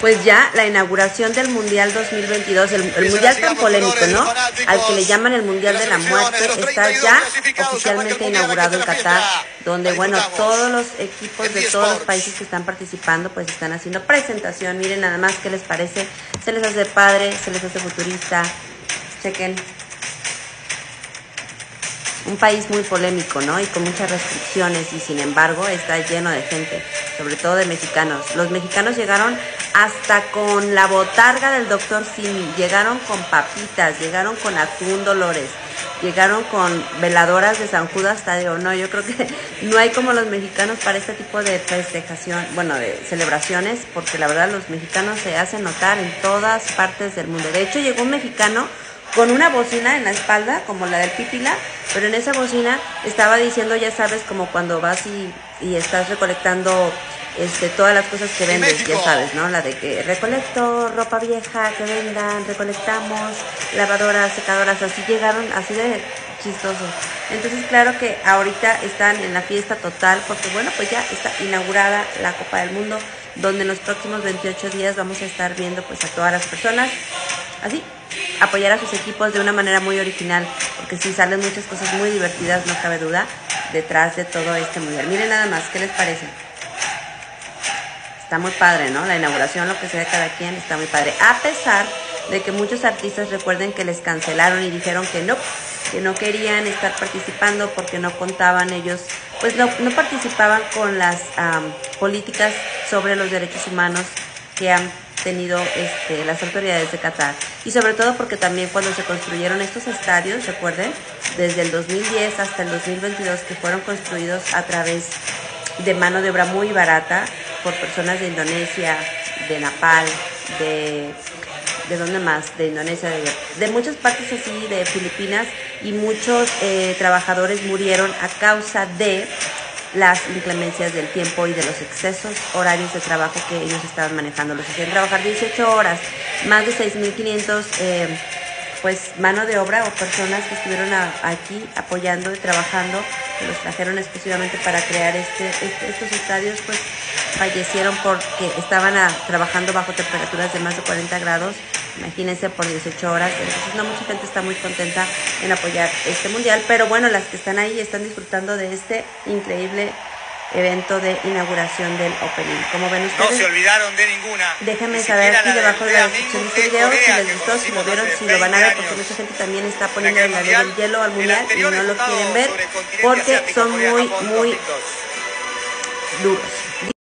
pues ya la inauguración del Mundial 2022, el, el Mundial tan polémico, ¿no? Al que le llaman el Mundial de la Muerte, está ya oficialmente inaugurado en Qatar, donde, bueno, todos los equipos de todos los países que están participando, pues están haciendo presentación. Miren nada más qué les parece, se les hace padre, se les hace futurista. Chequen un país muy polémico, ¿no? Y con muchas restricciones y sin embargo está lleno de gente, sobre todo de mexicanos. Los mexicanos llegaron hasta con la botarga del doctor Simi, llegaron con papitas, llegaron con atún Dolores, llegaron con veladoras de San Judas Tadeo. No, yo creo que no hay como los mexicanos para este tipo de festejación, bueno, de celebraciones, porque la verdad los mexicanos se hacen notar en todas partes del mundo. De hecho, llegó un mexicano con una bocina en la espalda, como la del Pipila, pero en esa bocina estaba diciendo, ya sabes, como cuando vas y, y estás recolectando este, todas las cosas que vendes, ya sabes, ¿no? La de que recolecto ropa vieja, que vendan, recolectamos lavadoras, secadoras, así llegaron, así de chistosos. Entonces, claro que ahorita están en la fiesta total, porque bueno, pues ya está inaugurada la Copa del Mundo, donde en los próximos 28 días vamos a estar viendo pues a todas las personas, así, apoyar a sus equipos de una manera muy original, porque sí salen muchas cosas muy divertidas, no cabe duda, detrás de todo este mundial. Miren nada más, ¿qué les parece? Está muy padre, ¿no? La inauguración, lo que sea de cada quien, está muy padre. A pesar de que muchos artistas recuerden que les cancelaron y dijeron que no, que no querían estar participando porque no contaban ellos, pues no, no participaban con las políticas sobre los derechos humanos que han tenido este, las autoridades de Qatar. Y sobre todo porque también cuando se construyeron estos estadios, recuerden, desde el 2010 hasta el 2022, que fueron construidos a través de mano de obra muy barata por personas de Indonesia, de Nepal, de ¿de dónde más? De Indonesia, de, de, muchas partes así, de Filipinas, y muchos eh, trabajadores murieron a causa de las inclemencias del tiempo y de los excesos horarios de trabajo que ellos estaban manejando. Los hacían trabajar 18 horas, más de 6.500 eh, pues mano de obra o personas que estuvieron aquí apoyando y trabajando, que los trajeron exclusivamente para crear este, este, estos estadios, pues fallecieron porque estaban trabajando bajo temperaturas de más de 40 grados, imagínense por 18 horas, entonces no mucha gente está muy contenta en apoyar este mundial, pero bueno, las que están ahí están disfrutando de este increíble evento de inauguración del opening. Como ven ustedes, no se olvidaron de ninguna. Déjenme saber aquí debajo de la descripción de este video si les gustó, si lo vieron, si lo van a ver, porque mucha gente también está poniendo del hielo al mundial y no lo quieren ver porque son muy, muy duros.